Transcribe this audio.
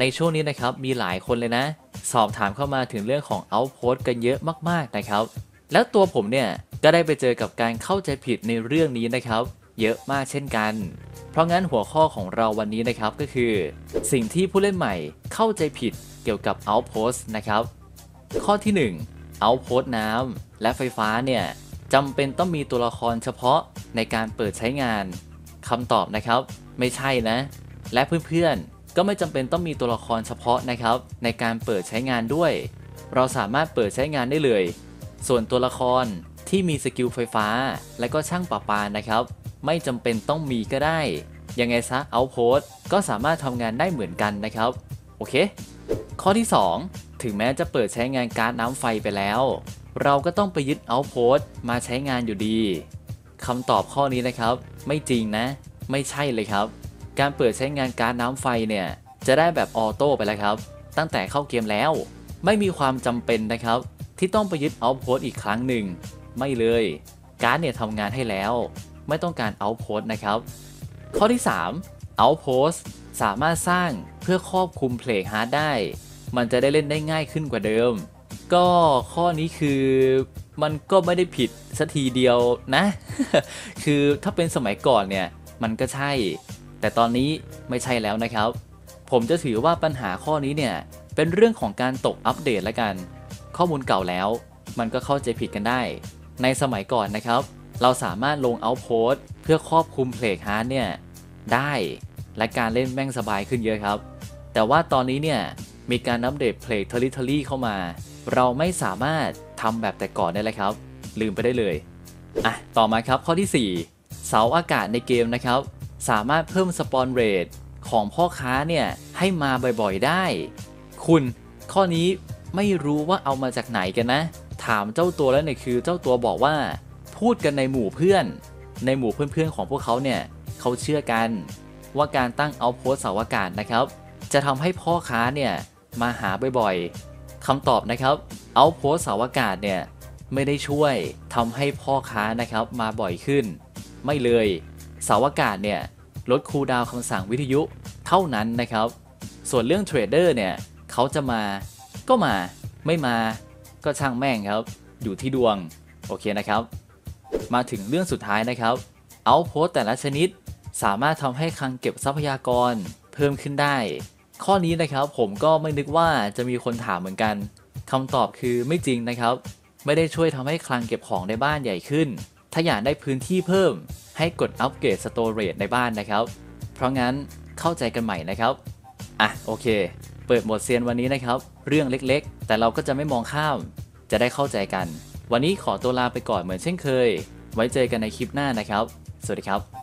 ในช่วงนี้นะครับมีหลายคนเลยนะ สอบถามเข้ามาถึงเรื่องของ Outpost กันเยอะมากๆนะครับ แล้วตัวผมเนี่ยก็ได้ไปเจอกับการเข้าใจผิดในเรื่องนี้นะครับ เยอะมากเช่นกัน เพราะงั้นหัวข้อของเราวันนี้นะครับก็คือ สิ่งที่ผู้เล่นใหม่เข้าใจผิดเกี่ยวกับ Outpost นะครับ ข้อที่ 1 Outpost น้ำและไฟฟ้าเนี่ยจำเป็นต้องมีตัวละครเฉพาะในการเปิดใช้งานคำตอบนะครับ ไม่ใช่นะ และเพื่อนๆ ก็ไม่จำเป็นต้องมีตัวละครเฉพาะนะครับ ในการเปิดใช้งานด้วย เราสามารถเปิดใช้งานได้เลย ส่วนตัวละครที่มีสกิลไฟฟ้า และก็ช่างประปานะครับ ไม่จำเป็นต้องมีก็ได้ ยังไงซะ Outpost ก็สามารถทำงานได้เหมือนกันนะครับ โอเค ข้อที่ 2 ถึงแม้จะเปิดใช้งานการน้ำไฟไปแล้ว เราก็ต้องไปยึด Outpost มาใช้งานอยู่ดีคำตอบข้อนี้นะครับ ไม่จริงนะ ไม่ใช่เลยครับ การเปิดใช้งานการน้ำไฟเนี่ยจะได้แบบ auto ไปแล้วครับ ตั้งแต่เข้าเกมแล้ว ไม่มีความจำเป็นนะครับ ที่ต้องไปยึด Outpost อีกครั้งหนึ่ง ไม่เลย การเนี่ยทำงานให้แล้ว ไม่ต้องการ Outpost นะครับ ข้อที่3 Outpost สามารถสร้างเพื่อครอบคลุม Plague Heart ได้ มันจะได้เล่นได้ง่ายขึ้นกว่าเดิม ก็ข้อนี้คือมันก็ไม่ได้ผิดสัทีเดียวนะ คือถ้าเป็นสมัยก่อนเนี่ย มันก็ใช่ แต่ตอนนี้ไม่ใช่แล้วนะครับ ผมจะถือว่าปัญหาข้อนี้เนี่ย เป็นเรื่องของการตกอัปเดตละกัน ข้อมูลเก่าแล้ว มันก็เข้าใจผิดกันได้ ในสมัยก่อนนะครับ เราสามารถลง Outpost เพื่อครอบคลุม Plague Heart เนี่ย ได้และการเล่นแม่งสบายขึ้นเยอะครับ แต่ว่าตอนนี้เนี่ยมีการอัปเดตเพลง Territory เข้ามา เราไม่สามารถทำแบบแต่ก่อนได้เลยครับ ลืมไปได้เลยอะต่อมาครับข้อที่ 4 เสาอากาศในเกมนะครับ สามารถเพิ่มสปอนเรทของพ่อค้าเนี่ยให้มาบ่อยๆได้ คุณข้อนี้ไม่รู้ว่าเอามาจากไหนกันนะ ถามเจ้าตัวแล้วเนี่ยคือเจ้าตัวบอกว่า พูดกันในหมู่เพื่อน ในหมู่เพื่อนๆของพวกเขาเนี่ยเขาเชื่อกัน ว่าการตั้งเอาโพสเสาอากาศนะครับ จะทำให้พ่อค้าเนี่ยมาหาบ่อยๆคำตอบนะครับเอาโพสเสาอากาศเนี่ยไม่ได้ช่วยทำให้พ่อค้านะครับมาบ่อยขึ้น ไม่เลยเสาอากาศเนี่ย ลดคูลดาวน์คำสั่งวิทยุเท่านั้นนะครับ ส่วนเรื่องเทรดเดอร์เนี่ยเขาจะมาก็มาไม่มาก็ช่างแม่งครับ อยู่ที่ดวง โอเคนะครับ มาถึงเรื่องสุดท้ายนะครับเอาโพสแต่ละชนิดสามารถทำให้คลังเก็บทรัพยากรเพิ่มขึ้นได้ ข้อนี้นะครับผมก็ไม่นึกว่าจะมีคนถามเหมือนกันคำตอบคือไม่จริงนะครับ ไม่ได้ช่วยทำให้คลังเก็บของในบ้านใหญ่ขึ้น ถ้าอยากได้พื้นที่เพิ่ม ให้กดอัปเกรดสโตรเรจในบ้านนะครับ เพราะงั้นเข้าใจกันใหม่นะครับ อะโอเค เปิดโหมดเซียนวันนี้นะครับ เรื่องเล็กๆ แต่เราก็จะไม่มองข้าม จะได้เข้าใจกัน วันนี้ขอตัวลาไปก่อนเหมือนเช่นเคย ไว้เจอกันในคลิปหน้านะครับ สวัสดีครับ